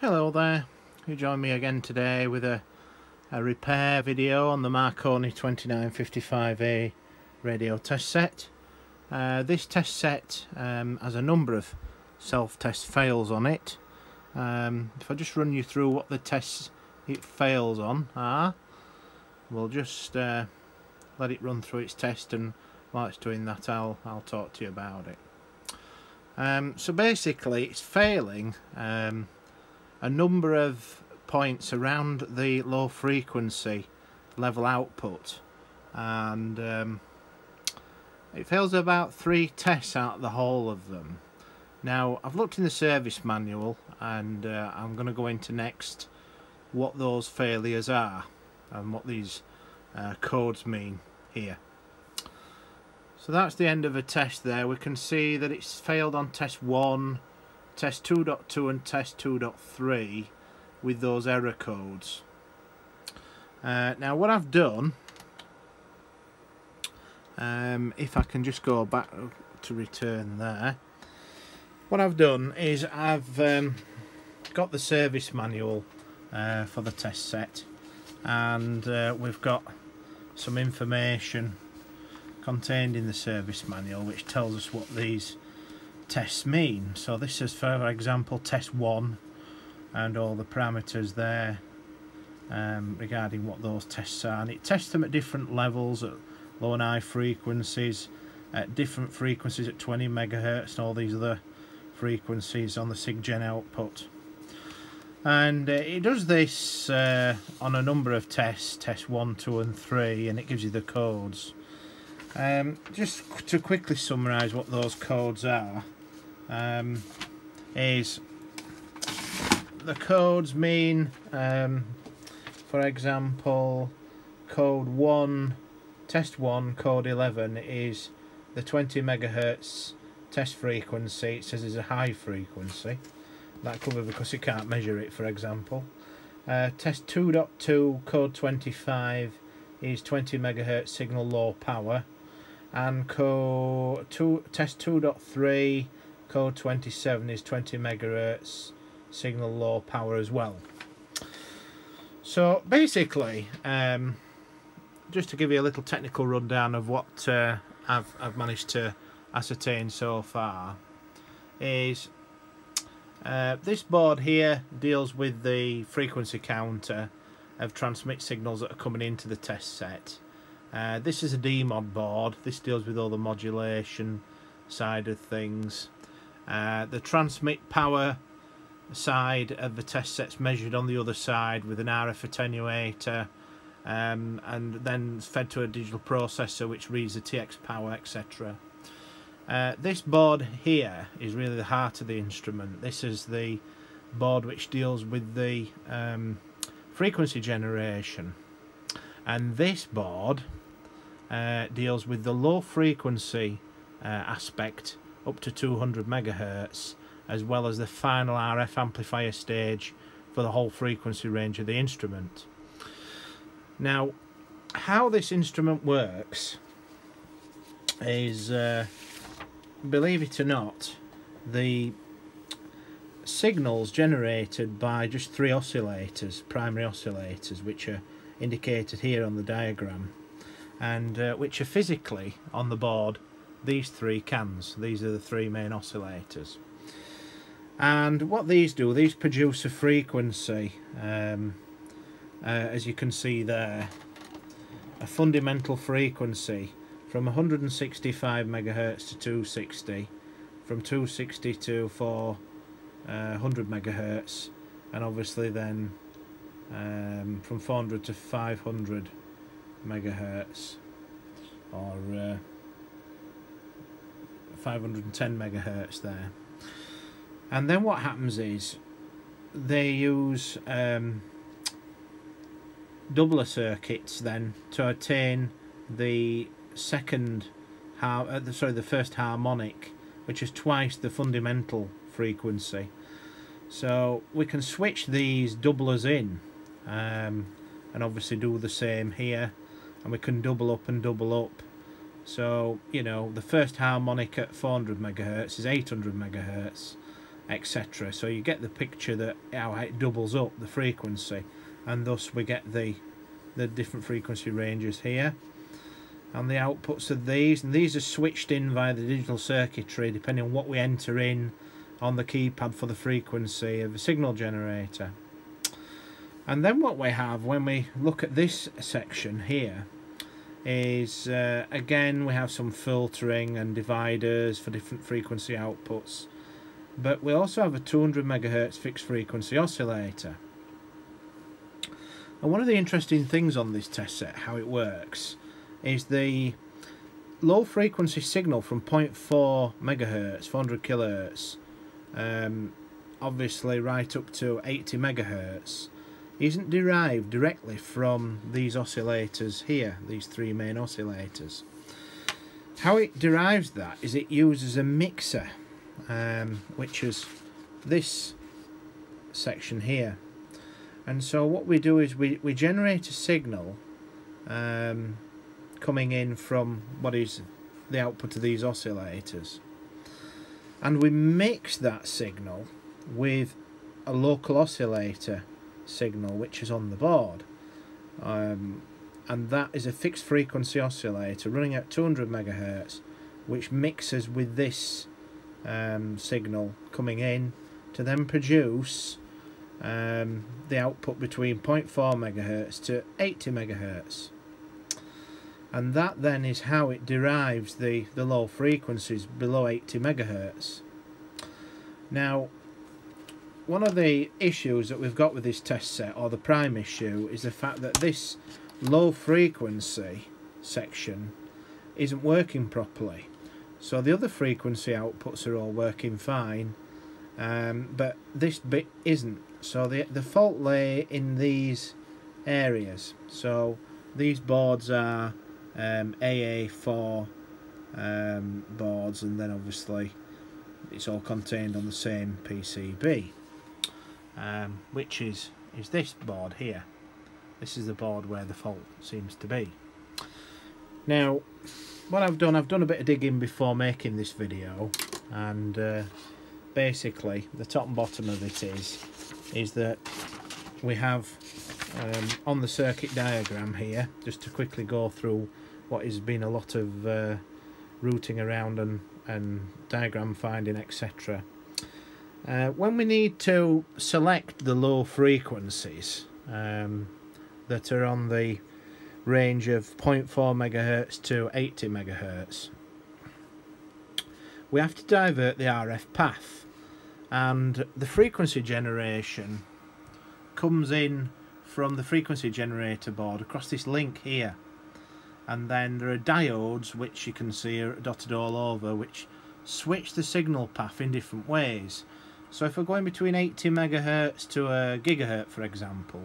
Hello there, you join me again today with a, a repair video on the Marconi 2955A radio test set. Uh, this test set um, has a number of self-test fails on it. Um, if I just run you through what the tests it fails on are, we'll just uh, let it run through its test and while it's doing that I'll, I'll talk to you about it. Um, so basically it's failing um, a number of points around the low frequency level output and um, it fails about three tests out of the whole of them. Now I've looked in the service manual and uh, I'm going to go into next what those failures are and what these uh, codes mean here. So that's the end of a test there. We can see that it's failed on test 1, test 2.2 and test 2.3 with those error codes. Uh, now what I've done, um, if I can just go back to return there, what I've done is I've um, got the service manual uh, for the test set and uh, we've got some information contained in the service manual which tells us what these tests mean. So this is for example test 1 and all the parameters there um, regarding what those tests are. And it tests them at different levels at low and high frequencies at different frequencies at 20 megahertz and all these other frequencies on the SIGGEN output. And uh, it does this uh, on a number of tests test 1 2 and 3 and it gives you the codes. Um, just to quickly summarize what those codes are um, is the codes mean um, for example code 1 test 1 code 11 is the 20 megahertz test frequency. It says is a high frequency. That could be because you can't measure it for example. Uh, test 2.2 code 25 is 20 megahertz signal low power. And code two, test 2.3 code 27 is 20 megahertz signal low power as well so basically um, just to give you a little technical rundown of what uh, I've, I've managed to ascertain so far is uh, this board here deals with the frequency counter of transmit signals that are coming into the test set. Uh, this is a DMOD board. This deals with all the modulation side of things. Uh, the transmit power side of the test set's measured on the other side with an RF attenuator um, and then fed to a digital processor which reads the TX power etc. Uh, this board here is really the heart of the instrument. This is the board which deals with the um, frequency generation and this board uh, deals with the low frequency uh, aspect up to 200 megahertz as well as the final RF amplifier stage for the whole frequency range of the instrument. Now how this instrument works is uh, believe it or not, the signals generated by just three oscillators, primary oscillators, which are indicated here on the diagram, and uh, which are physically on the board these three cans. These are the three main oscillators. And what these do, these produce a frequency, um, uh, as you can see there, a fundamental frequency from 165 megahertz to 260 from 260 to 400 uh, megahertz and obviously then um, from 400 to 500 megahertz or uh, 510 megahertz there. And then what happens is they use um, doubler circuits then to attain the second uh, sorry the first harmonic which is twice the fundamental frequency. So we can switch these doublers in um, and obviously do the same here and we can double up and double up so you know the first harmonic at 400 megahertz is 800 megahertz etc. So you get the picture that how it doubles up the frequency, and thus we get the the different frequency ranges here. And the outputs of these, and these are switched in via the digital circuitry depending on what we enter in on the keypad for the frequency of a signal generator. And then what we have when we look at this section here is uh, again we have some filtering and dividers for different frequency outputs but we also have a 200 megahertz fixed frequency oscillator. And one of the interesting things on this test set how it works is the low frequency signal from 0.4 megahertz 400 kilohertz um, obviously right up to 80 megahertz isn't derived directly from these oscillators here, these three main oscillators. How it derives that is it uses a mixer, um, which is this section here. And so what we do is we, we generate a signal um, coming in from what is the output of these oscillators. And we mix that signal with a local oscillator signal which is on the board um, and that is a fixed frequency oscillator running at 200 megahertz which mixes with this um, signal coming in to then produce um, the output between 0.4 megahertz to 80 megahertz and that then is how it derives the, the low frequencies below 80 megahertz. Now one of the issues that we've got with this test set, or the prime issue, is the fact that this low frequency section isn't working properly. So the other frequency outputs are all working fine, um, but this bit isn't. So the, the fault lay in these areas. So these boards are um, AA4 um, boards and then obviously it's all contained on the same PCB um, which is is this board here. This is the board where the fault seems to be. Now what I've done I've done a bit of digging before making this video and uh, basically the top and bottom of it is is that we have um, on the circuit diagram here just to quickly go through what has been a lot of uh, routing around and, and diagram finding etc uh, when we need to select the low frequencies um, that are on the range of 0.4 megahertz to 80 megahertz, we have to divert the RF path. And the frequency generation comes in from the frequency generator board across this link here. And then there are diodes which you can see are dotted all over which switch the signal path in different ways so if we're going between 80 megahertz to a gigahertz, for example,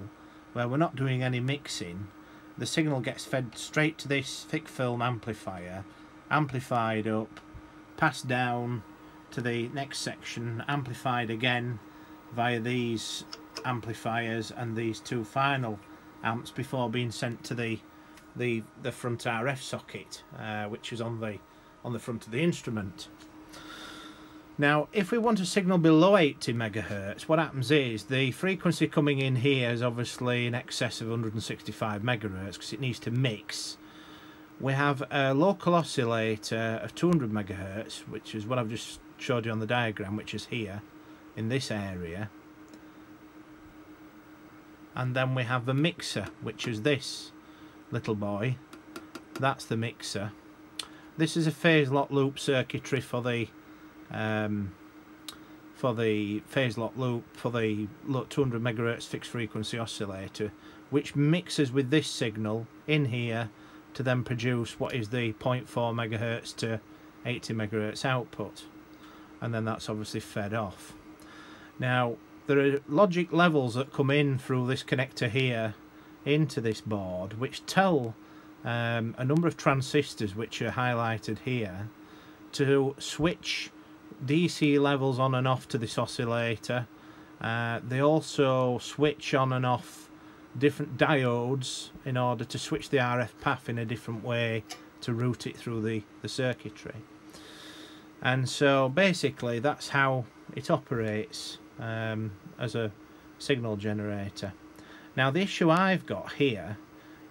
where we're not doing any mixing, the signal gets fed straight to this thick film amplifier, amplified up, passed down to the next section, amplified again via these amplifiers and these two final amps before being sent to the the the front RF socket, uh, which is on the on the front of the instrument. Now, if we want a signal below 80 megahertz, what happens is the frequency coming in here is obviously in excess of 165 megahertz because it needs to mix. We have a local oscillator of 200 megahertz, which is what I've just showed you on the diagram, which is here in this area. And then we have the mixer, which is this little boy. That's the mixer. This is a phase lock loop circuitry for the um, for the phase lock loop for the 200 megahertz fixed frequency oscillator which mixes with this signal in here to then produce what is the 0.4 megahertz to 80 megahertz output. And then that's obviously fed off. Now there are logic levels that come in through this connector here into this board which tell um, a number of transistors which are highlighted here to switch DC levels on and off to this oscillator. Uh, they also switch on and off different diodes in order to switch the RF path in a different way to route it through the, the circuitry. and so basically that's how it operates um, as a signal generator now the issue I've got here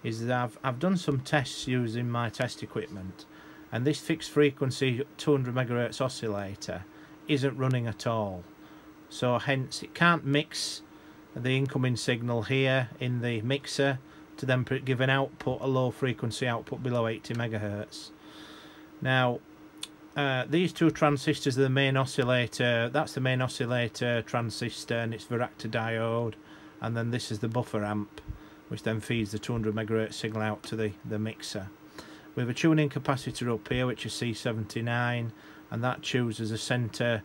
is that I've, I've done some tests using my test equipment and this fixed frequency 200 megahertz oscillator isn't running at all. So hence it can't mix the incoming signal here in the mixer to then give an output a low frequency output below 80 megahertz. Now uh, these two transistors are the main oscillator that's the main oscillator transistor and its varactor diode. And then this is the buffer amp which then feeds the 200 megahertz signal out to the the mixer we have a tuning capacitor up here which is C79 and that chooses a center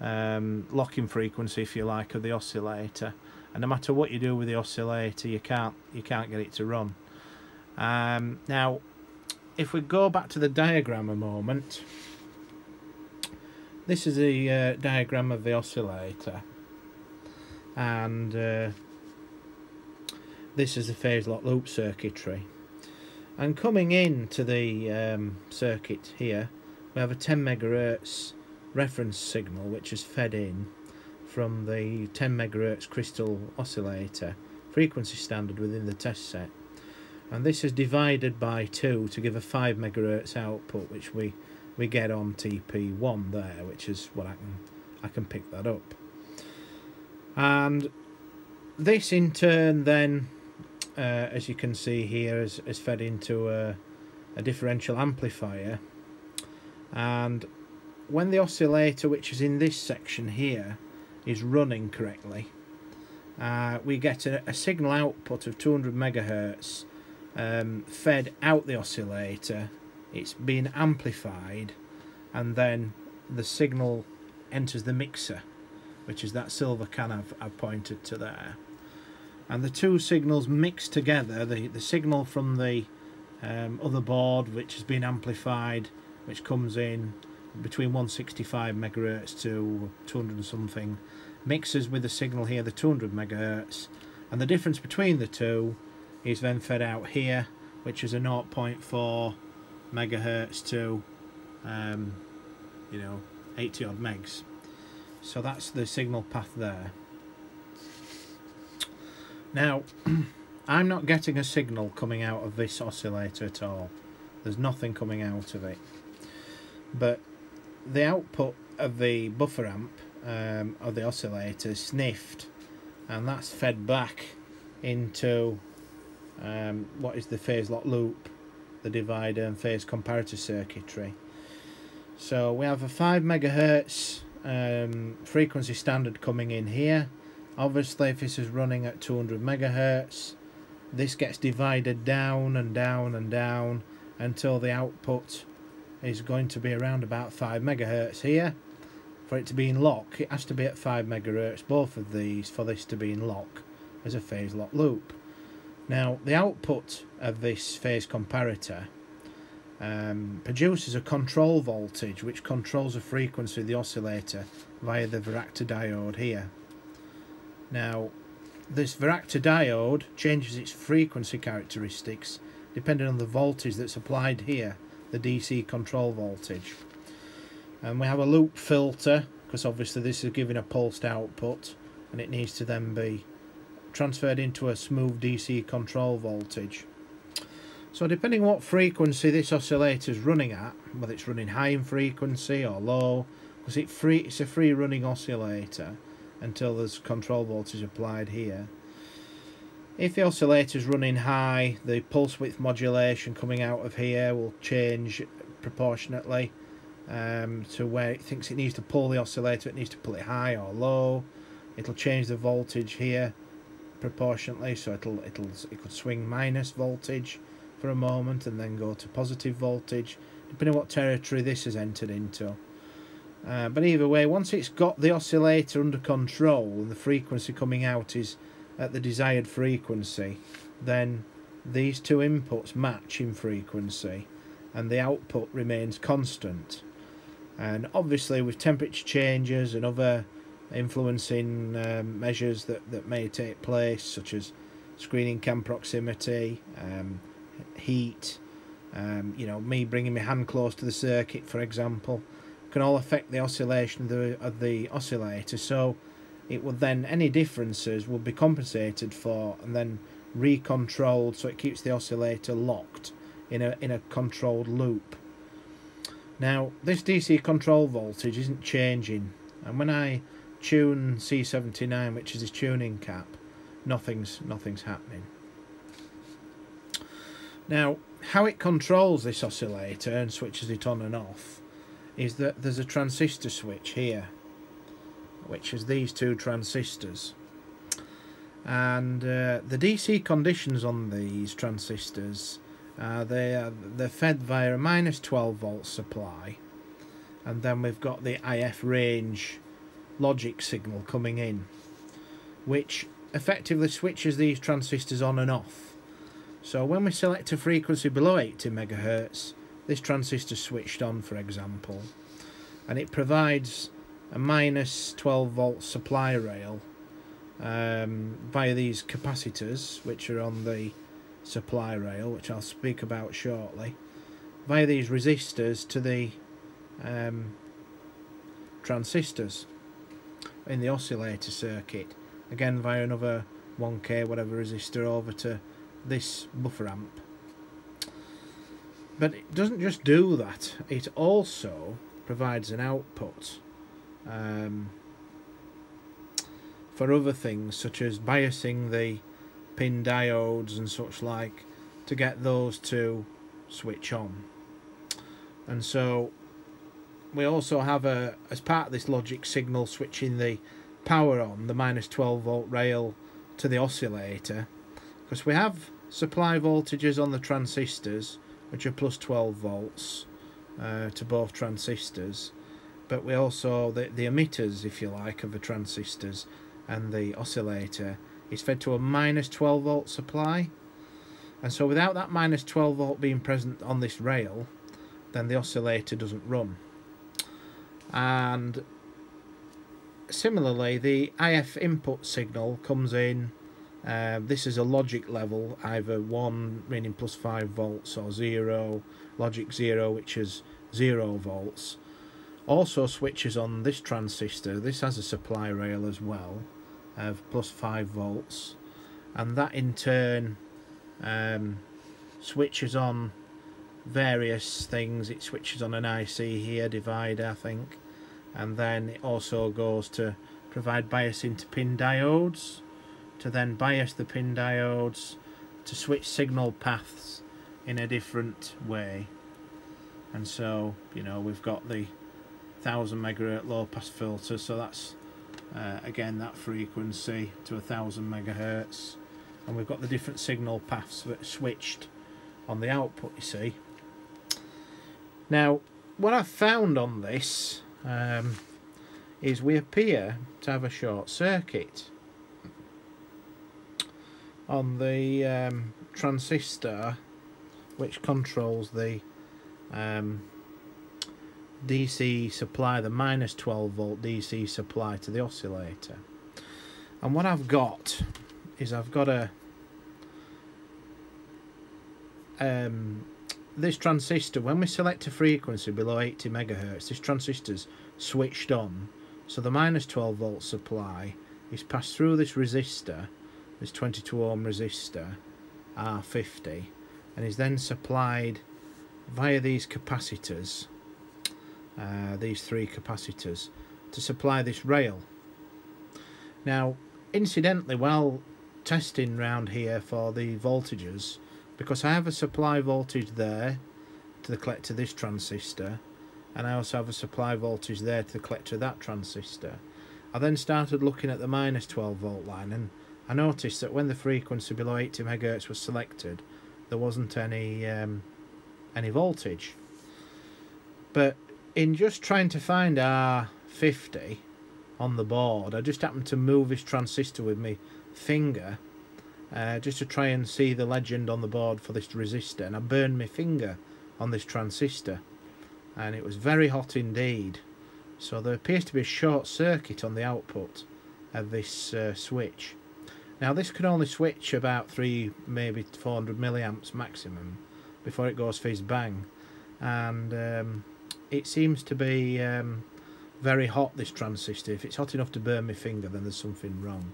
um, locking frequency if you like of the oscillator. And no matter what you do with the oscillator you can't you can't get it to run. Um, now if we go back to the diagram a moment this is the uh, diagram of the oscillator. And uh, this is the phase lock loop circuitry and coming in to the um, circuit here we have a 10 megahertz reference signal which is fed in from the 10 megahertz crystal oscillator frequency standard within the test set and this is divided by 2 to give a 5 megahertz output which we we get on TP1 there, which is what I can I can pick that up. And this in turn then, uh, as you can see here, is, is fed into a, a differential amplifier. And when the oscillator, which is in this section here, is running correctly, uh, we get a, a, signal output of 200 megahertz um, fed out the oscillator it's being amplified and then the signal enters the mixer which is that silver can I've, I've pointed to there and the two signals mix together the, the signal from the um, other board which has been amplified which comes in between 165 megahertz to 200 and something mixes with the signal here the 200 megahertz. And the difference between the two is then fed out here which is a 0.4 megahertz to um, you know 80 odd megs. So that's the signal path there now I'm not getting a signal coming out of this oscillator at all there's nothing coming out of it but the output of the buffer amp um, of the oscillator sniffed and that's fed back into um, what is the phase lock loop the divider and phase comparator circuitry. So we have a 5 megahertz um, frequency standard coming in here. Obviously if this is running at 200 megahertz this gets divided down and down and down until the output is going to be around about 5 megahertz here. For it to be in lock it has to be at 5 megahertz both of these for this to be in lock as a phase lock loop. Now the output of this phase comparator um, produces a control voltage which controls the frequency of the oscillator via the varactor diode here. Now this varactor diode changes its frequency characteristics depending on the voltage that's applied here, the DC control voltage. And we have a loop filter because obviously this is giving a pulsed output and it needs to then be transferred into a smooth DC control voltage. So depending what frequency this oscillator is running at, whether it's running high in frequency or low, because it free, it's a free running oscillator until there's control voltage applied here. If the oscillator is running high, the pulse width modulation coming out of here will change proportionately um, to where it thinks it needs to pull the oscillator, it needs to pull it high or low. It'll change the voltage here proportionately so it'll it'll it could swing minus voltage for a moment and then go to positive voltage depending on what territory this has entered into uh, but either way once it's got the oscillator under control and the frequency coming out is at the desired frequency then these two inputs match in frequency and the output remains constant. And obviously with temperature changes and other influencing um, measures that, that may take place, such as screening cam proximity, um, heat, um, you know, me bringing my hand close to the circuit, for example, can all affect the oscillation of the, of the oscillator so it would then any differences would be compensated for and then recontrolled so it keeps the oscillator locked in a in a controlled loop. Now this DC control voltage isn't changing and when I tune C79 which is his tuning cap nothing's nothing's happening. Now how it controls this oscillator and switches it on and off is that there's a transistor switch here which is these two transistors. And uh, the DC conditions on these transistors uh, they are, they're fed via a minus 12 volt supply. And then we've got the IF range logic signal coming in which effectively switches these transistors on and off. So when we select a frequency below 80 megahertz this transistor switched on for example and it provides a minus 12 volt supply rail um, via these capacitors which are on the supply rail which I'll speak about shortly via these resistors to the um, transistors in the oscillator circuit. Again via another 1k whatever resistor over to this buffer amp but it doesn't just do that. It also provides an output um, for other things such as biasing the pin diodes and such like to get those to switch on. And so we also have a as part of this logic signal switching the power on the minus 12 volt rail to the oscillator because we have supply voltages on the transistors which are plus 12 volts uh, to both transistors. But we also the, the emitters if you like of the transistors and the oscillator is fed to a minus 12 volt supply. And so without that minus 12 volt being present on this rail then the oscillator doesn't run. And similarly the IF input signal comes in uh, this is a logic level either 1 meaning plus 5 volts or 0 logic 0 which is 0 volts. Also switches on this transistor this has a supply rail as well of plus 5 volts. And that in turn um, switches on various things. It switches on an IC here divider I think. And then it also goes to provide bias into pin diodes to then bias the pin diodes to switch signal paths in a different way. And so you know we've got the 1000 megahertz low pass filter so that's uh, again that frequency to a thousand megahertz. And we've got the different signal paths that switched on the output you see. Now what I've found on this um, is we appear to have a short circuit on the um, transistor which controls the um, DC supply, the minus 12 volt DC supply to the oscillator. And what I've got is I've got a um, this transistor, when we select a frequency below 80 megahertz, this transistor's switched on. So the minus 12 volt supply is passed through this resistor, this 22 ohm resistor, R50, and is then supplied via these capacitors uh, these three capacitors to supply this rail. Now, incidentally, while testing round here for the voltages, because I have a supply voltage there to the collector of this transistor, and I also have a supply voltage there to the collector of that transistor, I then started looking at the minus 12 volt line and I noticed that when the frequency below 80 megahertz was selected, there wasn't any um, any voltage. But in just trying to find R50 on the board, I just happened to move this transistor with my finger uh, just to try and see the legend on the board for this resistor and I burned my finger on this transistor and it was very hot indeed so there appears to be a short circuit on the output of this uh, switch now this can only switch about 3 maybe 400 milliamps maximum before it goes fizz bang. And um, it seems to be um, very hot this transistor. If it's hot enough to burn my finger then there's something wrong.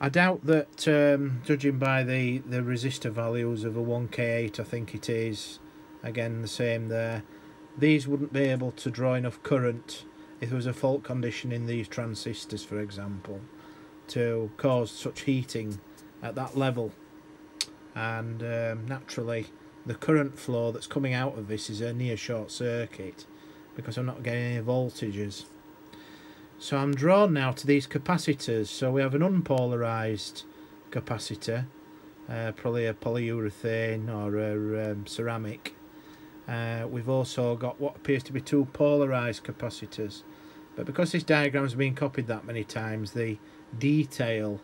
I doubt that um, judging by the the resistor values of a 1k8 I think it is again the same there these wouldn't be able to draw enough current if there was a fault condition in these transistors for example to cause such heating at that level. And um, naturally the current flow that's coming out of this is a near short circuit because I'm not getting any voltages. So I'm drawn now to these capacitors. So we have an unpolarized capacitor uh, probably a polyurethane or a um, ceramic. Uh, we've also got what appears to be two polarized capacitors. But because this diagram has been copied that many times the detail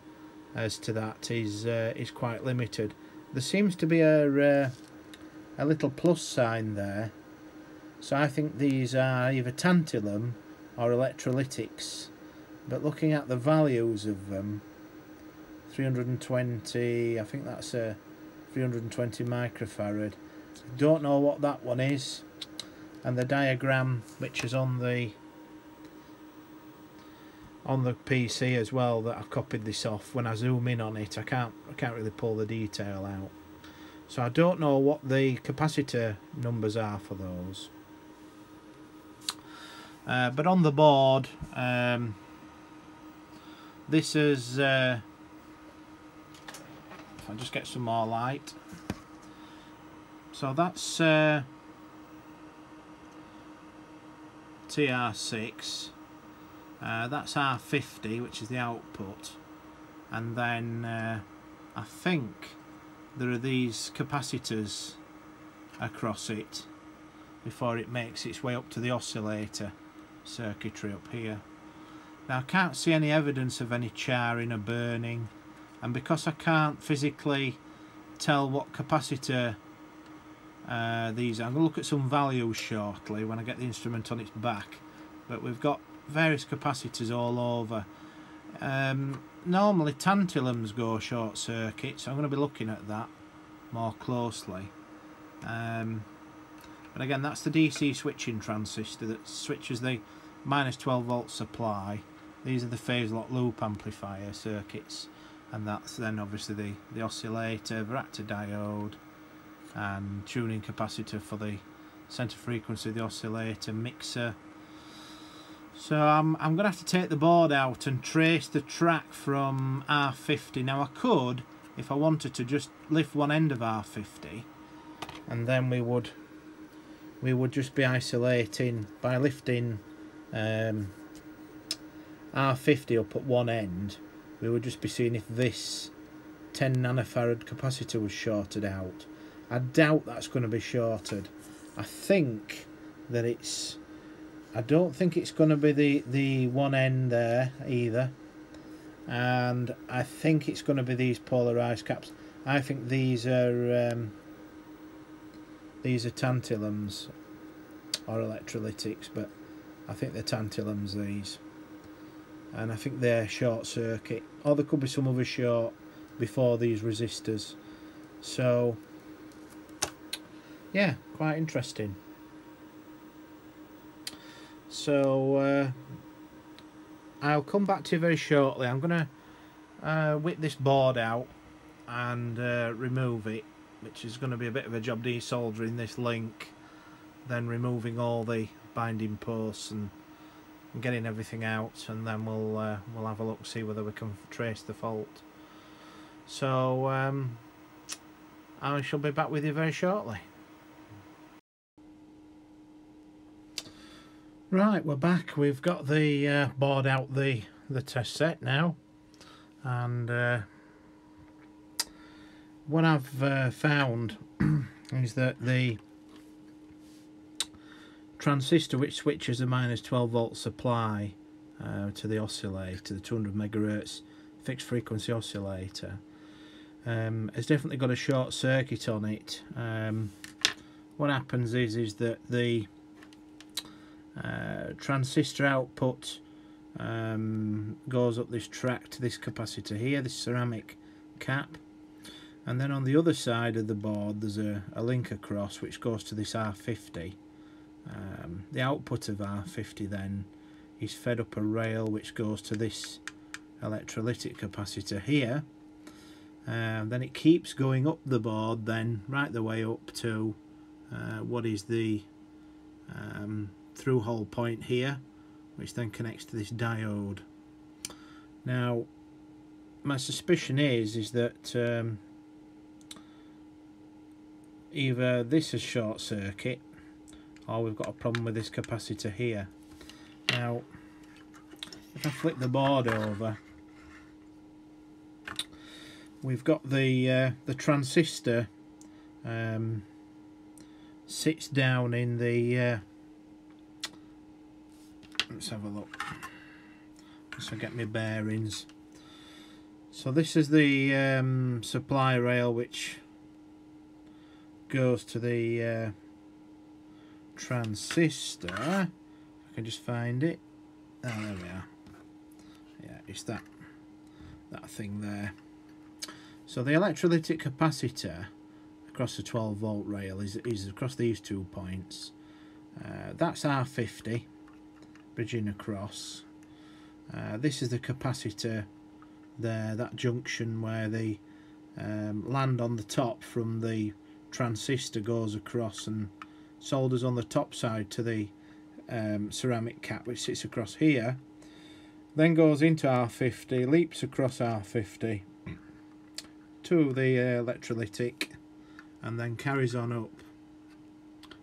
as to that is uh, is quite limited. There seems to be a uh, a little plus sign there. So I think these are either tantalum or electrolytics. But looking at the values of them 320 I think that's a 320 microfarad. Don't know what that one is. And the diagram which is on the on the PC as well that I copied this off. When I zoom in on it I can't I can't really pull the detail out. So I don't know what the capacitor numbers are for those. Uh, but on the board um, this is uh, if I just get some more light. So that's uh, TR6 uh, that's R50 which is the output and then uh, I think there are these capacitors across it before it makes its way up to the oscillator circuitry up here now I can't see any evidence of any charring or burning and because I can't physically tell what capacitor uh, these are. I'm going to look at some values shortly when I get the instrument on its back but we've got various capacitors all over. Um, normally tantalums go short circuit so I'm going to be looking at that more closely. Um, but again that's the DC switching transistor that switches the minus 12 volt supply. These are the phase lock loop amplifier circuits and that's then obviously the, the oscillator, varactor diode and tuning capacitor for the center frequency, the oscillator, mixer. So I'm, I'm going to have to take the board out and trace the track from R50. Now I could, if I wanted to, just lift one end of R50 and then we would we would just be isolating by lifting um, R50 up at one end we would just be seeing if this 10 nanofarad capacitor was shorted out I doubt that's going to be shorted. I think that it's I don't think it's going to be the the one end there either. And I think it's going to be these polarized caps. I think these are um, these are tantalums or electrolytics but I think they're tantalums these. And I think they're short circuit or there could be some other short before these resistors. So yeah, quite interesting. So uh, I'll come back to you very shortly. I'm going to uh, whip this board out and uh, remove it, which is going to be a bit of a job desoldering this link, then removing all the binding posts and, getting everything out, and then we'll uh, we'll have a look see whether we can trace the fault. So um, I shall be back with you very shortly. Right, we're back. We've got the uh, board out the the test set now, and uh, what I've uh, found is that the transistor which switches a minus 12 volt supply uh, to the oscillator, to the 200 megahertz fixed frequency oscillator, um, has definitely got a short circuit on it. Um, what happens is is that the uh, transistor output um, goes up this track to this capacitor here, this ceramic cap and then on the other side of the board there's a, a link across which goes to this R50 Um, the output of R50 then is fed up a rail which goes to this electrolytic capacitor here. Uh, then it keeps going up the board then right the way up to uh, what is the um, through hole point here which then connects to this diode. Now my suspicion is is that um, either this is short circuit or we've got a problem with this capacitor here. Now if I flip the board over we've got the uh, the transistor um, sits down in the uh, let's have a look. So get my bearings. So this is the um, supply rail which goes to the uh, transistor. I can just find it. Oh there we are. Yeah it's that that thing there. So the electrolytic capacitor across the 12 volt rail is, is across these two points. Uh, that's R50 bridging across. Uh, this is the capacitor there, that junction where the um, land on the top from the transistor goes across and solders on the top side to the um, ceramic cap which sits across here then goes into R50, leaps across R50 to the uh, electrolytic and then carries on up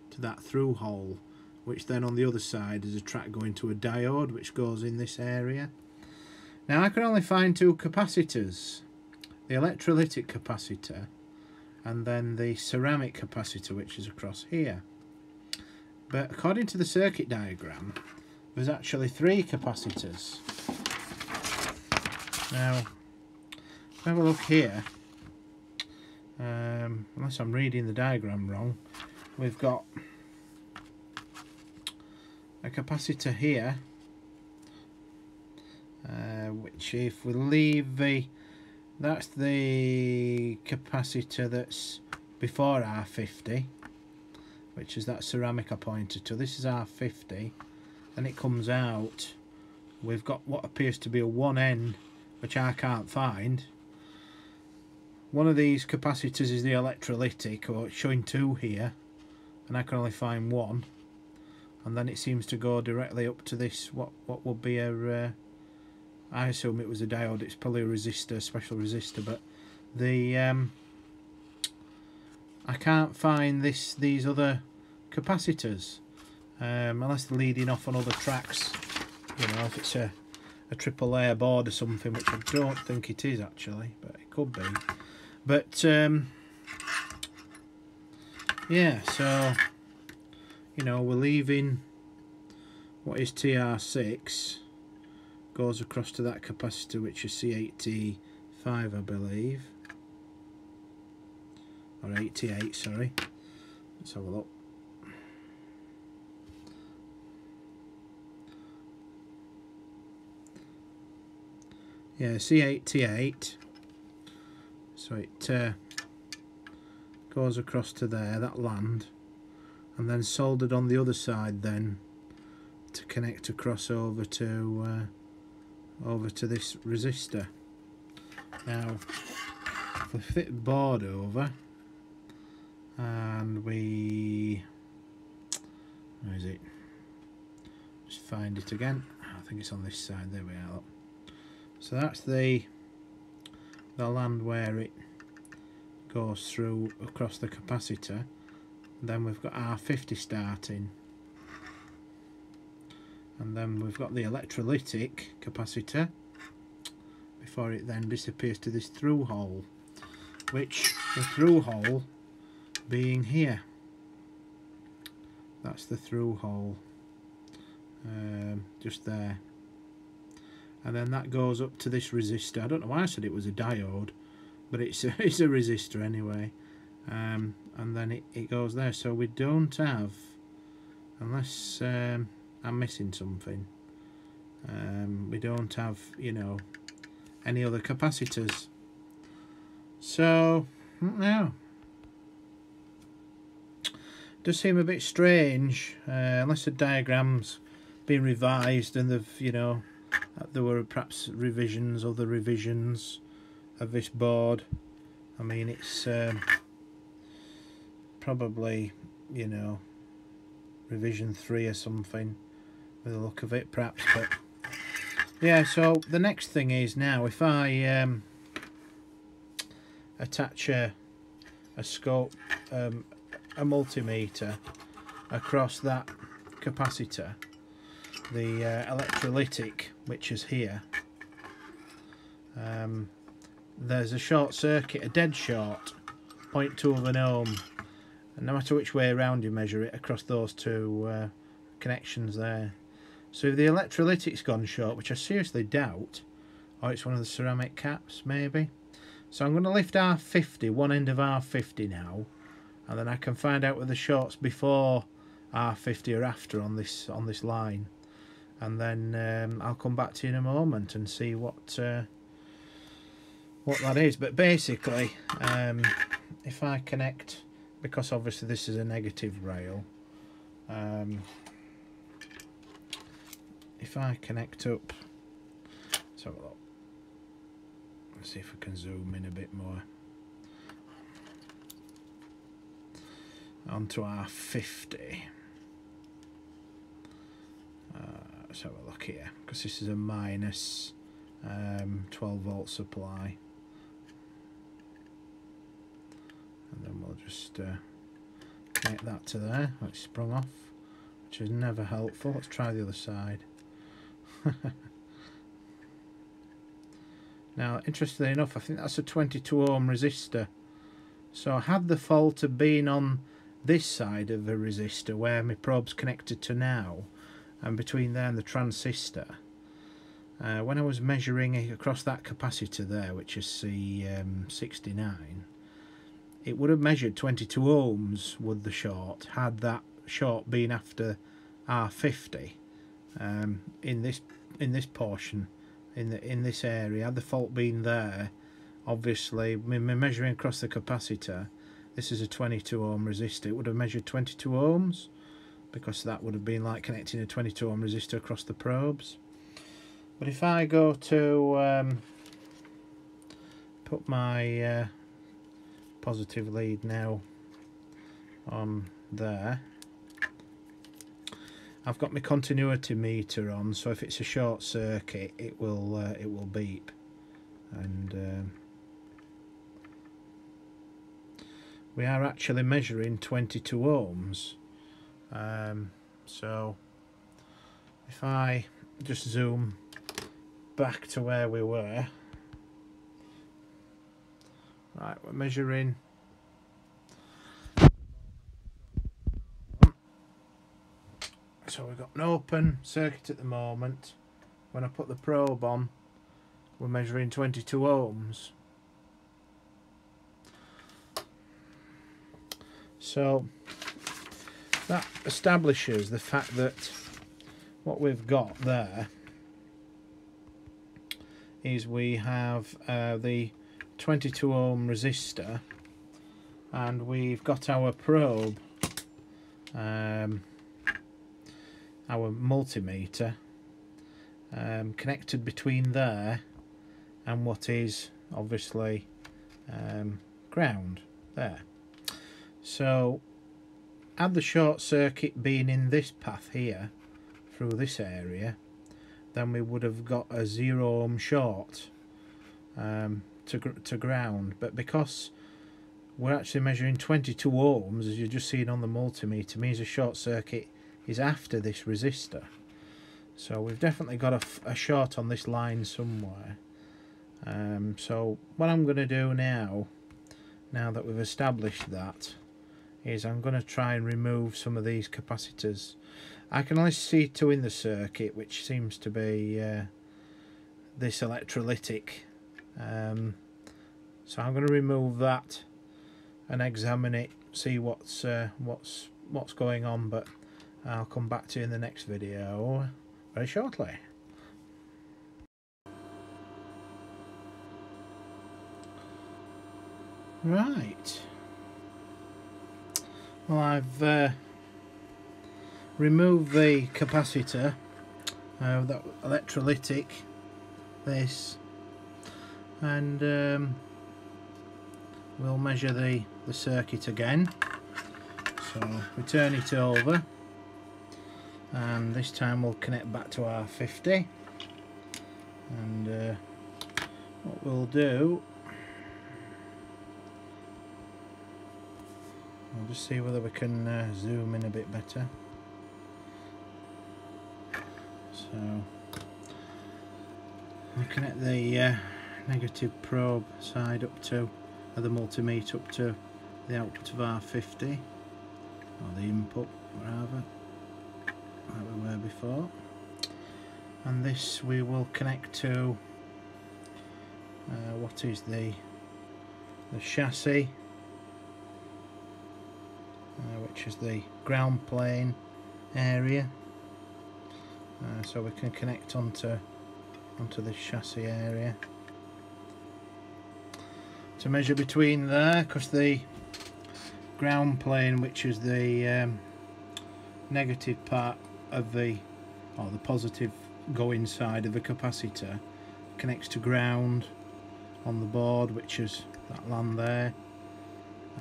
to that through hole which then on the other side is a track going to a diode which goes in this area. Now I can only find two capacitors, the electrolytic capacitor and then the ceramic capacitor which is across here. But according to the circuit diagram there's actually three capacitors. Now, have a look here, um, unless I'm reading the diagram wrong, we've got a capacitor here, uh, which if we leave the, that's the capacitor that's before R50, which is that ceramic I pointed to. This is R50, and it comes out, we've got what appears to be a 1N, which I can't find, one of these capacitors is the electrolytic, or showing two here, and I can only find one. And then it seems to go directly up to this, what what would be a, uh, I assume it was a diode, it's probably a resistor, special resistor, but the, um, I can't find this these other capacitors, um, unless they're leading off on other tracks, you know, if it's a, a triple layer board or something, which I don't think it is actually, but it could be. But, um, yeah, so, you know, we're leaving what is TR6, goes across to that capacitor, which is C85, I believe. Or 88, sorry. Let's have a look. Yeah, C88 so it uh, goes across to there that land and then soldered on the other side then to connect across over to uh, over to this resistor. Now if we fit board over and we where is it? Just find it again. I think it's on this side. There we are. So that's the the land where it goes through across the capacitor then we've got R50 starting. And then we've got the electrolytic capacitor before it then disappears to this through hole. Which the through hole being here. That's the through hole um, just there. And then that goes up to this resistor. I don't know why I said it was a diode but it's a, it's a resistor anyway. Um, and then it, it goes there. So we don't have unless um, I'm missing something um, we don't have you know any other capacitors. So now does seem a bit strange uh, unless the diagrams been revised and they've you know there were perhaps revisions other revisions of this board. I mean it's um, probably you know revision 3 or something with the look of it perhaps but yeah so the next thing is now if I um, attach a, a scope um, a multimeter across that capacitor the uh, electrolytic which is here um, there's a short circuit a dead short 0.2 of an ohm and no matter which way around you measure it across those two uh, connections there. So if the electrolytic's gone short which I seriously doubt or it's one of the ceramic caps maybe. So I'm going to lift R50 one end of R50 now and then I can find out whether the shorts before R50 or after on this on this line. And then um, I'll come back to you in a moment and see what uh, what that is. But basically um, if I connect because obviously this is a negative rail um, if I connect up let's see if I can zoom in a bit more. Onto R50 uh, let's have a look here because this is a minus um, 12 volt supply and then we'll just uh, connect that to there it's sprung off which is never helpful. Let's try the other side. Now interestingly enough I think that's a 22 ohm resistor. So I had the fault have been on this side of the resistor where my probe's connected to now and between there and the transistor. Uh, when I was measuring across that capacitor there which is C69 um, it would have measured 22 ohms with the short had that short been after R50 um, in this in this portion in the in this area had the fault been there obviously measuring across the capacitor this is a 22 ohm resistor. It would have measured 22 ohms because that would have been like connecting a 22 ohm resistor across the probes. But if I go to um, put my uh, positive lead now on there, I've got my continuity meter on, so if it's a short circuit, it will uh, it will beep, and. Um, we are actually measuring 22 ohms um, so if I just zoom back to where we were right we're measuring. So we've got an open circuit at the moment. When I put the probe on we're measuring 22 ohms. So that establishes the fact that what we've got there is we have uh, the 22 ohm resistor and we've got our probe um, our multimeter um, connected between there and what is obviously um, ground there. So, had the short circuit been in this path here, through this area, then we would have got a zero ohm short um, to, to ground. But because we're actually measuring 22 ohms, as you're just seeing on the multimeter, means a short circuit is after this resistor. So we've definitely got a, a short on this line somewhere. Um, so what I'm going to do now, now that we've established that, is I'm going to try and remove some of these capacitors. I can only see two in the circuit which seems to be uh, this electrolytic um, so I'm going to remove that and examine it see what's uh, what's what's going on but I'll come back to you in the next video very shortly. Right. Well, I've uh, removed the capacitor, uh, that electrolytic, this, and um, we'll measure the, the circuit again. So we turn it over, and this time we'll connect back to R50 and uh, what we'll do We'll just see whether we can uh, zoom in a bit better. So, we connect the uh, negative probe side up to, the multimeter up to the output of R50, or the input, rather, like we were before. And this we will connect to uh, what is the the chassis. Uh, which is the ground plane area. Uh, so we can connect onto onto the chassis area to measure between there because the ground plane which is the um, negative part of the or the positive going side of the capacitor connects to ground on the board which is that land there.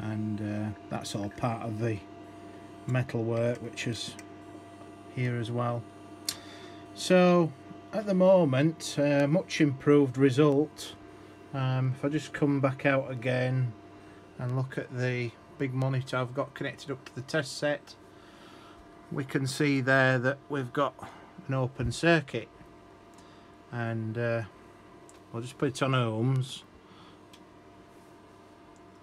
And uh, that's all part of the metal work which is here as well. So at the moment uh, much improved result um, if I just come back out again and look at the big monitor I've got connected up to the test set. We can see there that we've got an open circuit. And uh, I'll just put it on ohms.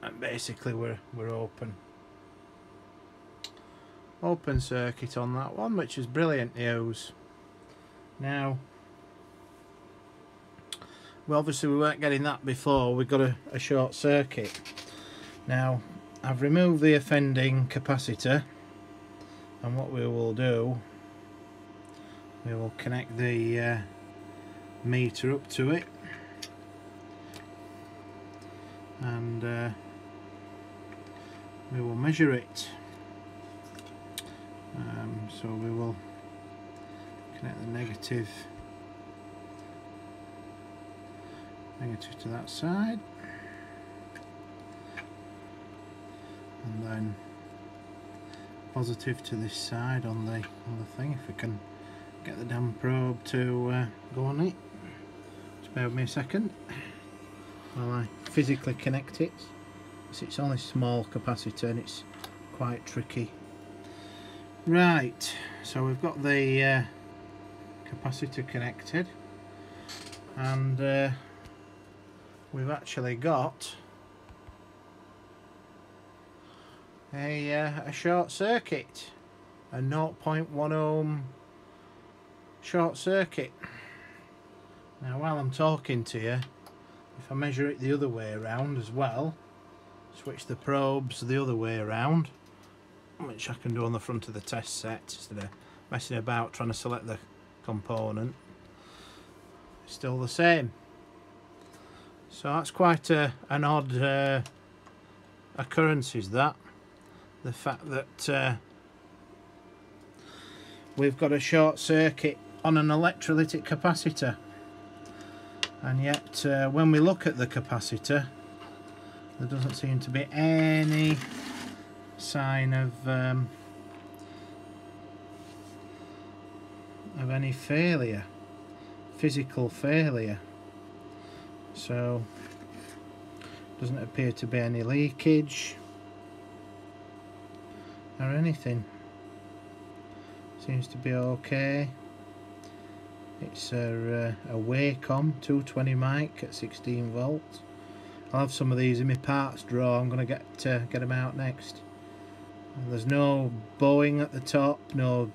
And basically we're we're open. Open circuit on that one which is brilliant news. Now well obviously we weren't getting that before. We got a, a short circuit. Now I've removed the offending capacitor and what we will do we will connect the uh, meter up to it. And uh, we will measure it. Um, so we will connect the negative negative to that side. And then positive to this side on the on the thing if we can get the damn probe to uh, go on it. Just bear with me a second. While I physically connect it. It's only a small capacitor and it's quite tricky. Right so we've got the uh, capacitor connected. And uh, we've actually got a, uh, a short circuit. A 0.1 ohm short circuit. Now while I'm talking to you if I measure it the other way around as well switch the probes the other way around which I can do on the front of the test set instead of messing about trying to select the component it's still the same so that's quite a, an odd uh, occurrence is that? The fact that uh, we've got a short circuit on an electrolytic capacitor. And yet uh, when we look at the capacitor there doesn't seem to be any sign of um, of any failure physical failure so doesn't appear to be any leakage or anything seems to be okay it's a, uh, a Wacom 220 mic at 16 volts I'll have some of these in my parts drawer. I'm going to get uh, get them out next. And there's no bowing at the top, no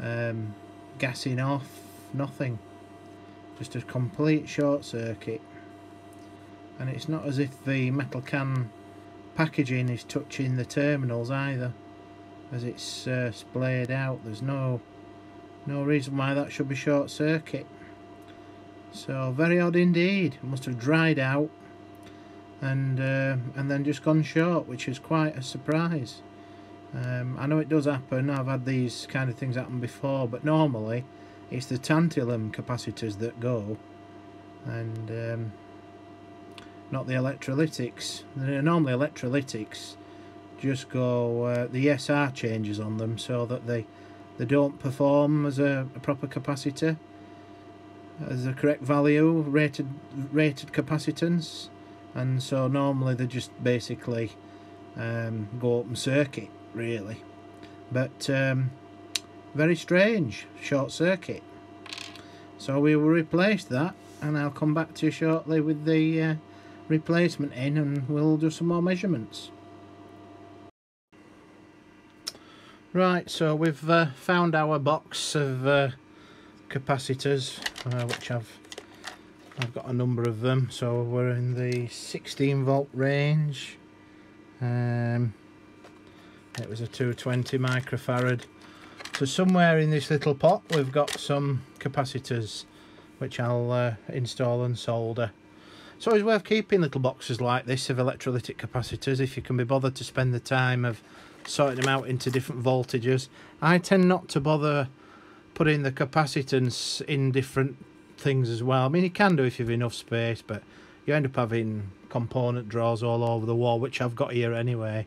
um, gassing off, nothing. Just a complete short circuit. And it's not as if the metal can packaging is touching the terminals either, as it's uh, splayed out. There's no no reason why that should be short circuit. So very odd indeed. Must have dried out and uh, and then just gone short which is quite a surprise Um, I know it does happen, I've had these kind of things happen before, but normally it's the tantalum capacitors that go and um, not the electrolytics. They're Normally electrolytics just go, uh, the ESR changes on them so that they, they don't perform as a, a proper capacitor as the correct value rated rated capacitance and so normally they just basically um, go open circuit really but um, very strange short circuit. So we will replace that and I'll come back to you shortly with the uh, replacement in and we'll do some more measurements. Right so we've uh, found our box of uh, capacitors uh, which I've I've got a number of them. So we're in the 16 volt range. Um, it was a 220 microfarad so somewhere in this little pot we've got some capacitors which I'll uh, install and solder. So it's worth keeping little boxes like this of electrolytic capacitors if you can be bothered to spend the time of sorting them out into different voltages. I tend not to bother putting the capacitance in different things as well. I mean you can do if you've enough space but you end up having component drawers all over the wall which I've got here anyway.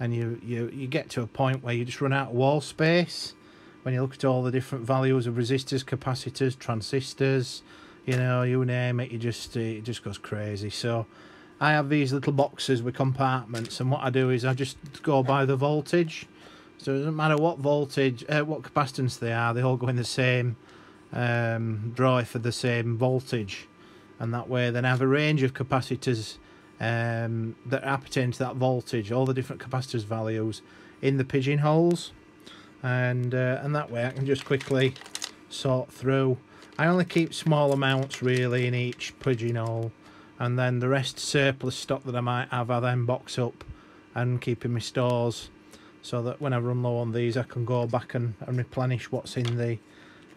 And you, you, you get to a point where you just run out of wall space when you look at all the different values of resistors, capacitors, transistors, you know, you name it, you just it just goes crazy. So I have these little boxes with compartments, and what I do is I just go by the voltage. So it doesn't matter what voltage, uh, what capacitance they are, they all go in the same um, drawer for the same voltage, and that way then I have a range of capacitors um, that appertain to that voltage, all the different capacitors values in the pigeonholes and uh, and that way I can just quickly sort through. I only keep small amounts really in each pigeonhole and then the rest surplus stock that I might have I then box up and keep in my stores so that when I run low on these I can go back and, and replenish what's in the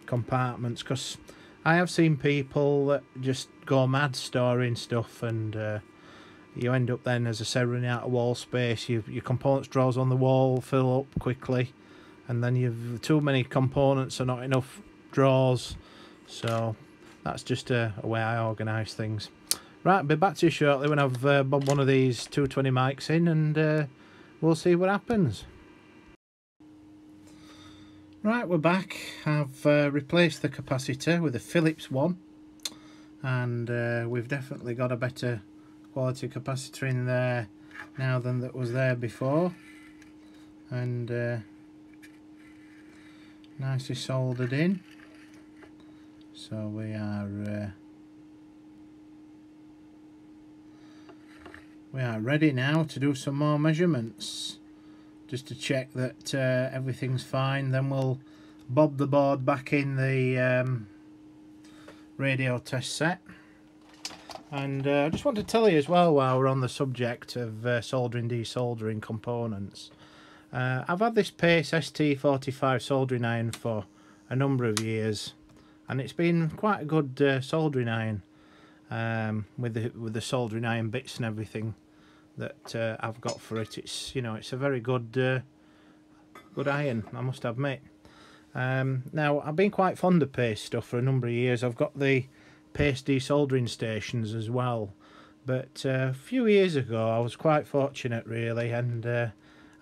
compartments. Because I have seen people that just go mad storing stuff and uh, you end up then as I said running out of wall space you, your components drawers on the wall fill up quickly and then you've too many components or not enough drawers so that's just a, a way I organise things. Right be back to you shortly when I've uh, bobbed one of these 220 mics in and uh, we'll see what happens. Right we're back. I've uh, replaced the capacitor with a Philips one and uh, we've definitely got a better quality capacitor in there now than that was there before. And uh, nicely soldered in. So we are uh, we are ready now to do some more measurements. Just to check that uh, everything's fine then we'll bob the board back in the um, radio test set. And uh, I just want to tell you as well while we're on the subject of uh, soldering desoldering components uh, I've had this Pace ST45 soldering iron for a number of years and it's been quite a good uh, soldering iron um, with the with the soldering iron bits and everything that uh, I've got for it. It's you know it's a very good uh, good iron I must admit. Um, now I've been quite fond of Pace stuff for a number of years. I've got the Pace desoldering stations as well, but uh, a few years ago I was quite fortunate really and uh,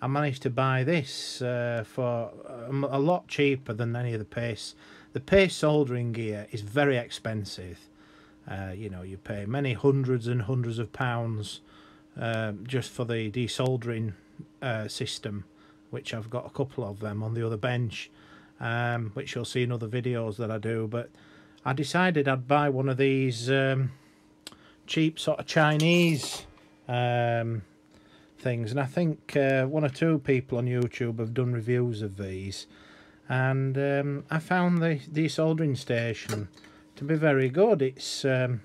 I managed to buy this uh, for um, a lot cheaper than any of the Pace. The Pace soldering gear is very expensive. Uh, you know, you pay many hundreds and hundreds of pounds um, just for the desoldering uh, system, which I've got a couple of them on the other bench, um, which you'll see in other videos that I do. But I decided I'd buy one of these um, cheap sort of Chinese um, things and I think uh, one or two people on YouTube have done reviews of these and um, I found the desoldering station to be very good. It's um,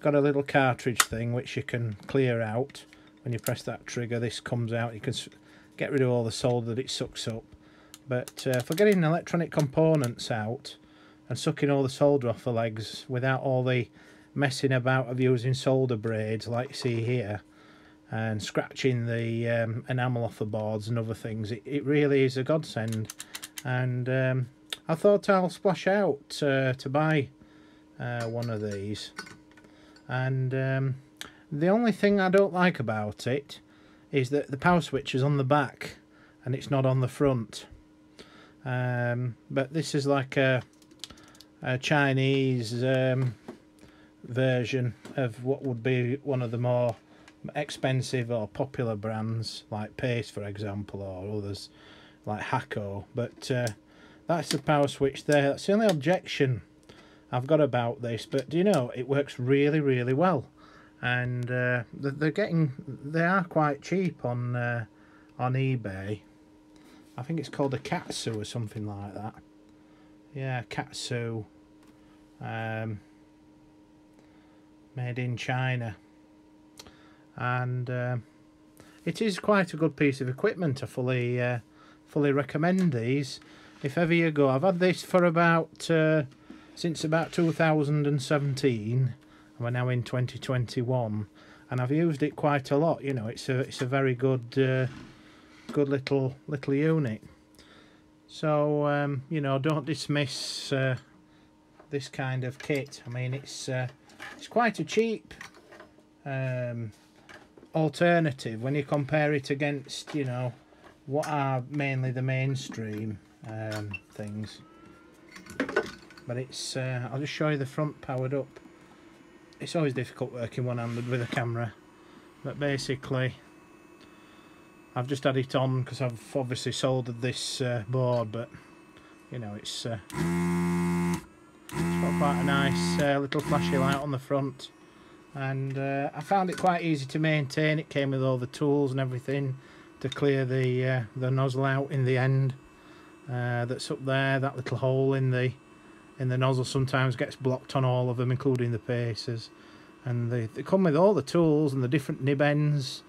got a little cartridge thing which you can clear out. When you press that trigger this comes out. You can get rid of all the solder that it sucks up. But uh, for getting electronic components out and sucking all the solder off the legs without all the messing about of using solder braids like you see here and scratching the um, enamel off the boards and other things. It, it really is a godsend. And um, I thought I'll splash out uh, to buy uh, one of these. And um, the only thing I don't like about it is that the power switch is on the back and it's not on the front. Um, but this is like a, a Chinese um, version of what would be one of the more expensive or popular brands like Pace for example or others like Hakko. But uh, that's the power switch there. That's the only objection I've got about this. But do you know it works really really well. And uh, they're getting they are quite cheap on uh, on eBay. I think it's called a Katsu or something like that. Yeah Katsu. Um, made in China and uh, it is quite a good piece of equipment. I fully uh, fully recommend these. If ever you go I've had this for about uh, since about 2017 and we're now in 2021 and I've used it quite a lot. You know it's a it's a very good uh, good little little unit. So um, you know don't dismiss uh, this kind of kit. I mean it's uh, it's quite a cheap um, alternative when you compare it against you know what are mainly the mainstream um, things. But it's uh, I'll just show you the front powered up. It's always difficult working one-handed with a camera but basically I've just had it on because I've obviously soldered this uh, board but you know it's, uh, it's got quite a nice uh, little flashy light on the front and uh, I found it quite easy to maintain. It came with all the tools and everything to clear the uh, the nozzle out in the end uh, that's up there. That little hole in the in the nozzle sometimes gets blocked on all of them including the Paces and they, they come with all the tools and the different nib ends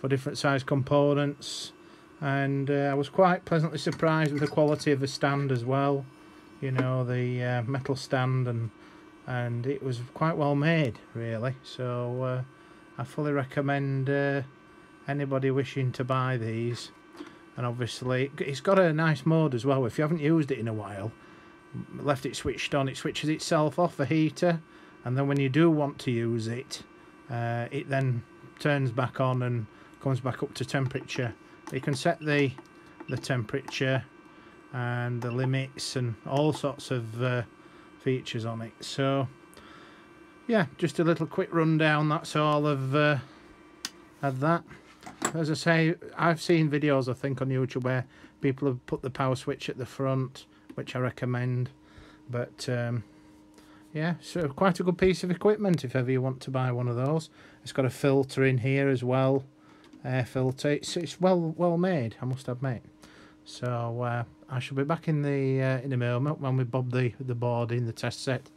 for different size components. And uh, I was quite pleasantly surprised with the quality of the stand as well. You know the uh, metal stand and and it was quite well made really. So uh, I fully recommend uh, anybody wishing to buy these. And obviously it's got a nice mode as well. If you haven't used it in a while left it switched on it switches itself off the heater. And then when you do want to use it uh, it then turns back on and comes back up to temperature. You can set the the temperature and the limits and all sorts of uh, features on it. So yeah just a little quick rundown that's all of uh, of that. As I say I've seen videos I think on YouTube where people have put the power switch at the front which I recommend. But um, yeah so quite a good piece of equipment if ever you want to buy one of those. It's got a filter in here as well air filter. It's, it's well well made I must admit so uh, I shall be back in the uh, in a moment when we bob the the board in the test set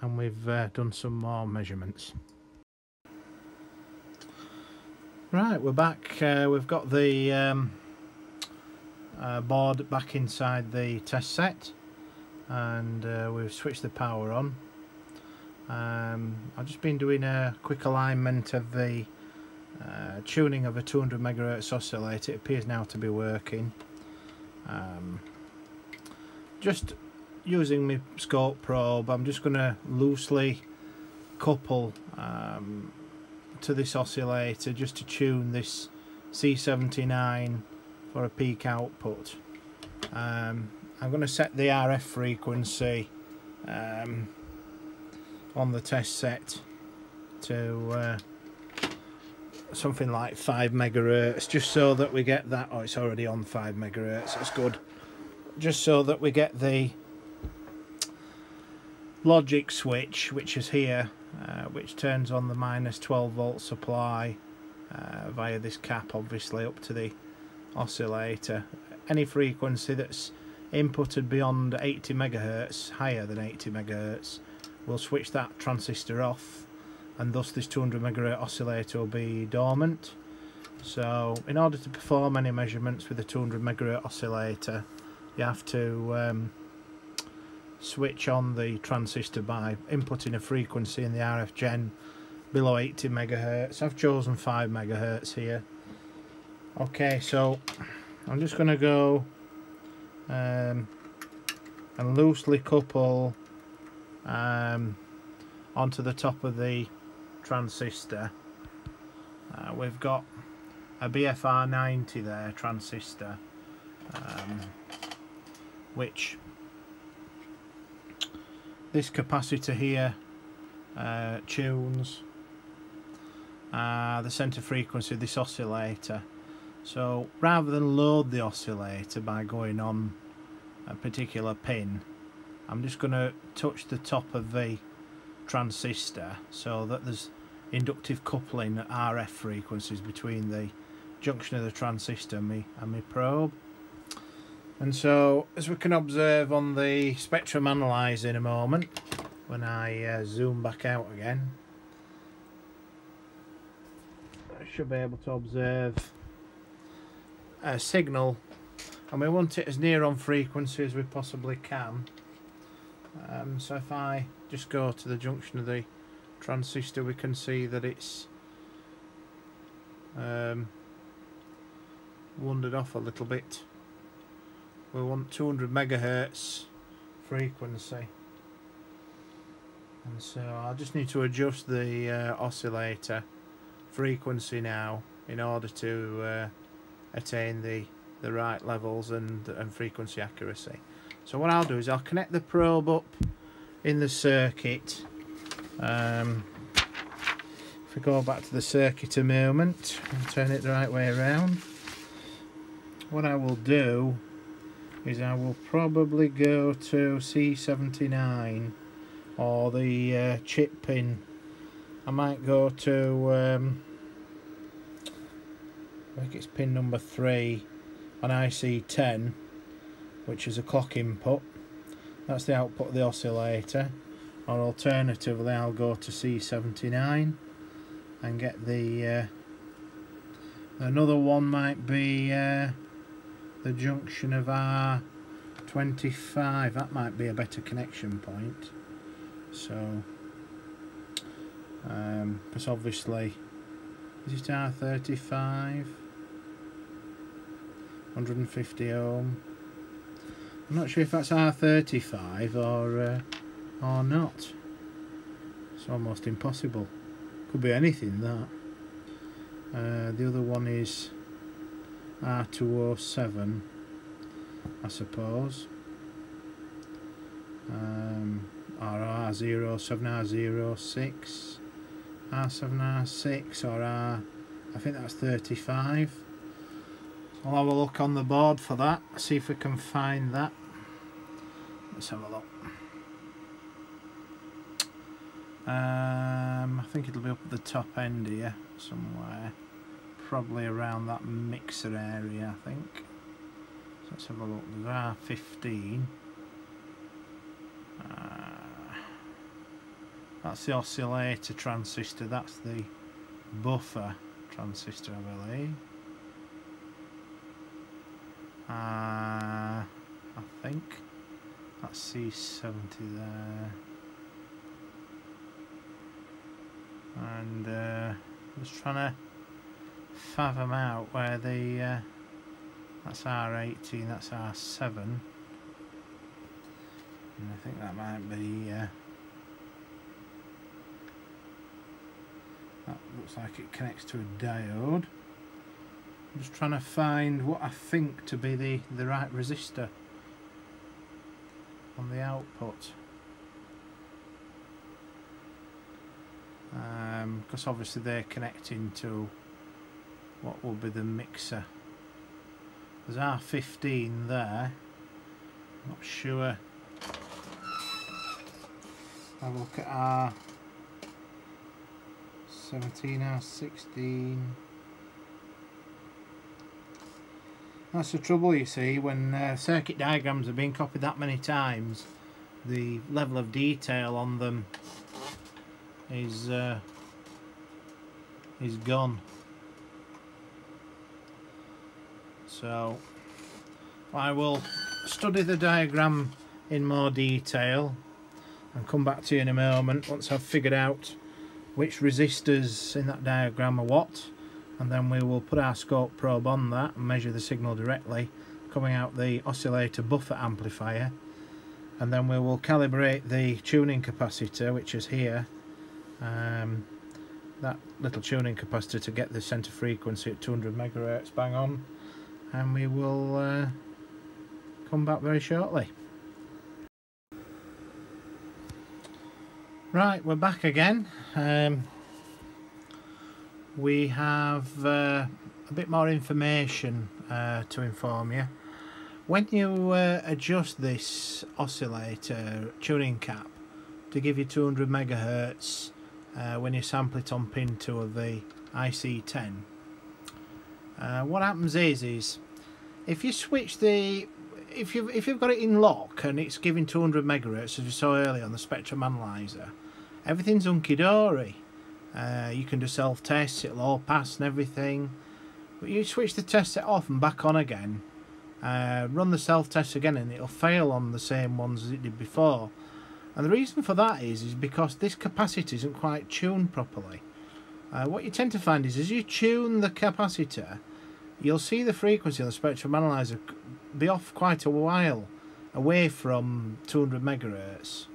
and we've uh, done some more measurements. Right, we're back. Uh, we've got the um, uh, board back inside the test set and uh, we've switched the power on. Um, I've just been doing a quick alignment of the tuning of a 200 megahertz oscillator. It appears now to be working. Um, just using my scope probe I'm just going to loosely couple um, to this oscillator just to tune this C79 for a peak output. Um, I'm going to set the RF frequency um, on the test set to uh, something like 5 megahertz just so that we get that oh it's already on 5 megahertz that's good. Just so that we get the logic switch which is here uh, which turns on the minus 12 volt supply uh, via this cap obviously up to the oscillator. Any frequency that's inputted beyond 80 megahertz higher than 80 megahertz we'll switch that transistor off and thus this 200 megahertz oscillator will be dormant so in order to perform any measurements with a 200 megahertz oscillator you have to um, switch on the transistor by inputting a frequency in the RF gen below 80 megahertz. I've chosen 5 megahertz here. Okay, so I'm just going to go um, and loosely couple um, onto the top of the transistor. Uh, we've got a BFR 90 there transistor um, which this capacitor here uh, tunes uh, the center frequency of this oscillator so rather than load the oscillator by going on a particular pin I'm just going to touch the top of the transistor so that there's inductive coupling at RF frequencies between the junction of the transistor and my, and my probe. And so as we can observe on the spectrum analyzer in a moment when I uh, zoom back out again I should be able to observe a signal. And we want it as near on frequency as we possibly can. Um, so if I just go to the junction of the transistor we can see that it's um, wandered off a little bit. We want 200 megahertz frequency. And so I just need to adjust the uh, oscillator frequency now in order to uh, attain the the right levels and, and frequency accuracy. So what I'll do is I'll connect the probe up in the circuit um, if we go back to the circuit a moment and turn it the right way around what I will do is I will probably go to C79 or the uh, chip pin. I might go to um, I think it's pin number 3 on IC10 which is a clock input. That's the output of the oscillator or alternatively I'll go to C79 and get the uh, another one might be uh, the junction of R25 that might be a better connection point. So because um, obviously is it R35 150 ohm. I'm not sure if that's R35 or uh, or not. It's almost impossible. Could be anything that. Uh, the other one is R207 I suppose. Um, or R07, R06 R7, R6 or R I think that's 35 I'll have a look on the board for that see if we can find that. Let's have a look um, I think it'll be up at the top end here somewhere. Probably around that mixer area I think. So let's have a look. There's R15 uh, that's the oscillator transistor. That's the buffer transistor I believe. Uh, I think that's C70 there and uh, just trying to fathom out where the uh, that's R18 that's R7 and I think that might be uh, that looks like it connects to a diode. I'm just trying to find what I think to be the the right resistor on the output because um, obviously they're connecting to what will be the mixer. There's R15 there. Not sure. Have a look at R 17 R16 that's the trouble you see when uh, circuit diagrams are being copied that many times the level of detail on them is uh, is gone. So I will study the diagram in more detail and come back to you in a moment once I've figured out which resistors in that diagram are what. And then we will put our scope probe on that and measure the signal directly coming out the oscillator buffer amplifier. And then we will calibrate the tuning capacitor which is here um, that little tuning capacitor to get the center frequency at 200 megahertz bang on. And we will uh, come back very shortly. Right we're back again. Um, we have uh, a bit more information uh, to inform you. When you uh, adjust this oscillator tuning cap to give you 200 megahertz uh, when you sample it on pin 2 of the IC10 uh, what happens is is if you switch the if you've if you've got it in lock and it's giving 200 megahertz as we saw earlier on the spectrum analyzer everything's hunky-dory. Uh, you can do self-tests it'll all pass and everything. But you switch the test set off and back on again uh, run the self-test again and it'll fail on the same ones as it did before and the reason for that is is because this capacitor isn't quite tuned properly. Uh, what you tend to find is as you tune the capacitor you'll see the frequency on the spectrum analyzer be off quite a while away from 200 megahertz.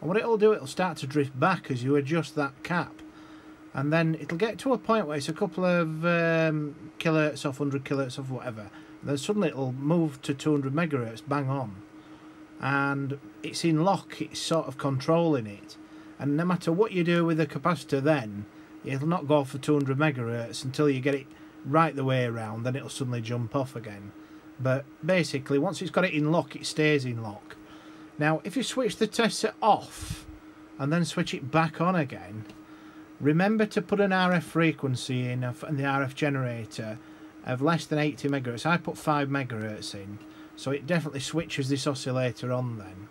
And what it'll do it'll start to drift back as you adjust that cap. And then it'll get to a point where it's a couple of um, kilohertz off 100 kilohertz off whatever. And then suddenly it'll move to 200 megahertz bang on and it's in lock it's sort of controlling it. And no matter what you do with the capacitor then it'll not go for 200 megahertz until you get it right the way around then it'll suddenly jump off again. But basically once it's got it in lock it stays in lock. Now if you switch the tester off and then switch it back on again remember to put an RF frequency in and the RF generator of less than 80 megahertz. I put 5 megahertz in so it definitely switches this oscillator on then.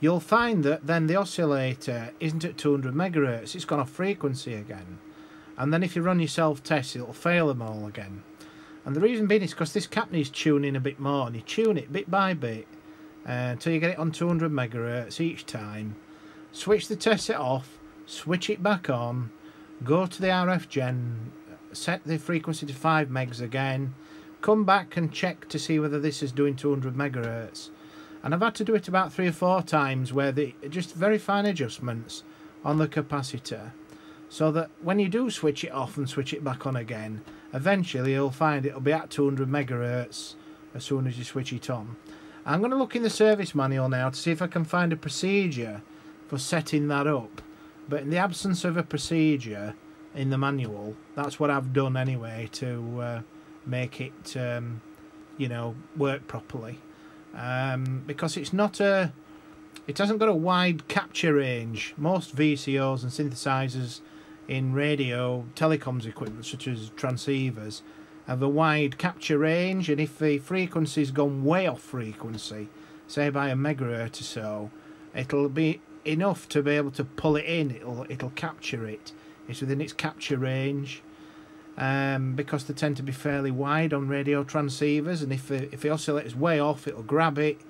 You'll find that then the oscillator isn't at 200 megahertz it's gone off frequency again. And then if you run your self-test it'll fail them all again. And the reason being is because this cap needs tuning a bit more and you tune it bit by bit uh, until you get it on 200 megahertz each time. Switch the test set off switch it back on go to the RF gen set the frequency to 5 megs again come back and check to see whether this is doing 200 megahertz. And I've had to do it about three or four times where the just very fine adjustments on the capacitor so that when you do switch it off and switch it back on again eventually you'll find it'll be at 200 megahertz as soon as you switch it on. I'm going to look in the service manual now to see if I can find a procedure for setting that up but in the absence of a procedure in the manual that's what I've done anyway to uh, make it um, you know work properly. Um, because it's not a it hasn't got a wide capture range. Most VCOs and synthesizers in radio telecoms equipment such as transceivers have a wide capture range and if the frequency's gone way off frequency say by a megahertz or so it'll be enough to be able to pull it in. It'll it'll capture it. It's within its capture range um, because they tend to be fairly wide on radio transceivers and if the, if the oscillator's way off it'll grab it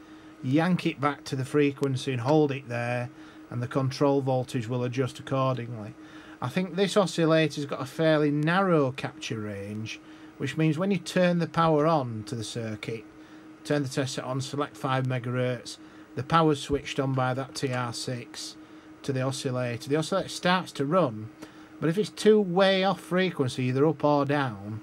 yank it back to the frequency and hold it there and the control voltage will adjust accordingly I think this oscillator's got a fairly narrow capture range, which means when you turn the power on to the circuit, turn the tester on, select 5 megahertz, the power's switched on by that TR6 to the oscillator. The oscillator starts to run, but if it's too way off frequency, either up or down,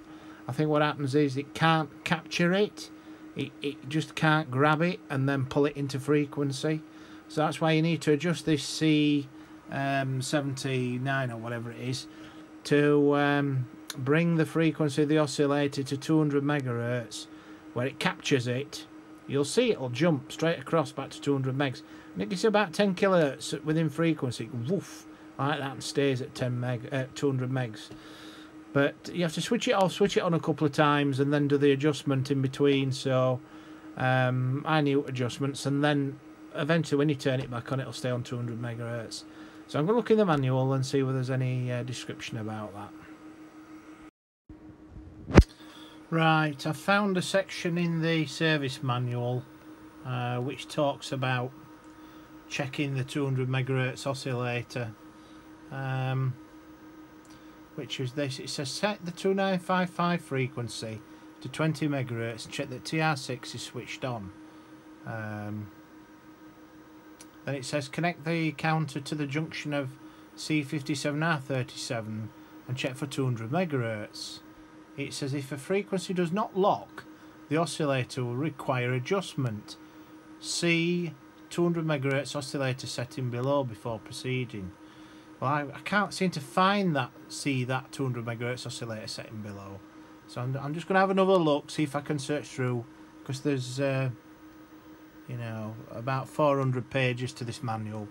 I think what happens is it can't capture it, it, it just can't grab it and then pull it into frequency. So that's why you need to adjust this C um, 79 or whatever it is to um, bring the frequency of the oscillator to 200 megahertz. Where it captures it you'll see it'll jump straight across back to 200 megs. And it gets about 10 kilohertz within frequency. Woof like that stays at 10 meg uh, 200 megs but you have to switch it off switch it on a couple of times and then do the adjustment in between so um, minute adjustments and then eventually when you turn it back on it'll stay on 200 megahertz so I'm going to look in the manual and see whether there's any uh, description about that. Right, I found a section in the service manual uh, which talks about checking the 200 megahertz oscillator. Um, which is this. It says set the 2955 frequency to 20 megahertz check that TR6 is switched on. Um, then it says connect the counter to the junction of C57R37 and check for 200 megahertz. It says if a frequency does not lock, the oscillator will require adjustment. See 200 megahertz oscillator setting below before proceeding. Well, I, I can't seem to find that, see that 200 megahertz oscillator setting below. So I'm, I'm just going to have another look, see if I can search through, because there's, uh, you know, about 400 pages to this manual.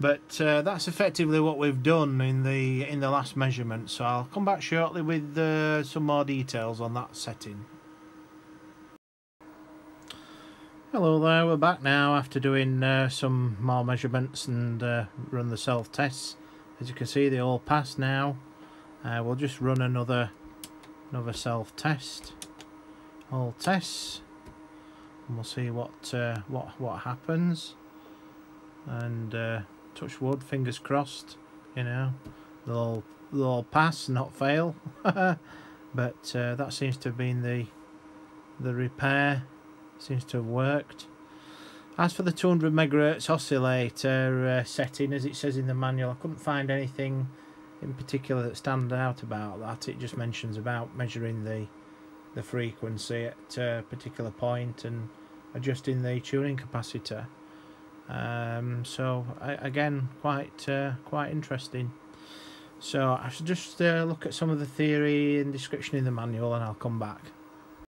But uh, that's effectively what we've done in the in the last measurement. So I'll come back shortly with uh, some more details on that setting. Hello there, we're back now after doing uh, some more measurements and uh, run the self-tests. As you can see they all pass now. Uh, we'll just run another another self-test. All tests. And we'll see what uh, what what happens. And uh, touch wood, fingers crossed, you know. They'll all, they'll all pass, not fail. but uh, that seems to have been the the repair Seems to have worked. As for the 200 megahertz oscillator uh, setting, as it says in the manual, I couldn't find anything in particular that stands out about that. It just mentions about measuring the the frequency at a particular point and adjusting the tuning capacitor. Um, so I, again, quite uh, quite interesting. So I should just uh, look at some of the theory and description in the manual, and I'll come back.